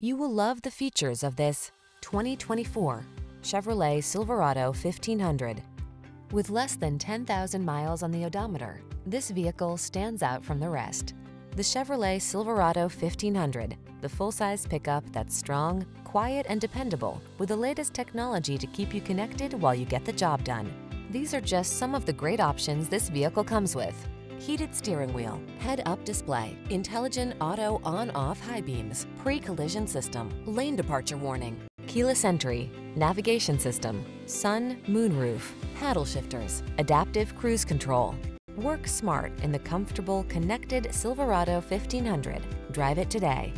You will love the features of this 2024 Chevrolet Silverado 1500. With less than 10,000 miles on the odometer, this vehicle stands out from the rest. The Chevrolet Silverado 1500, the full-size pickup that's strong, quiet, and dependable with the latest technology to keep you connected while you get the job done. These are just some of the great options this vehicle comes with. Heated steering wheel, head-up display, intelligent auto on-off high beams, pre-collision system, lane departure warning, keyless entry, navigation system, sun, moonroof, paddle shifters, adaptive cruise control. Work smart in the comfortable, connected Silverado 1500. Drive it today.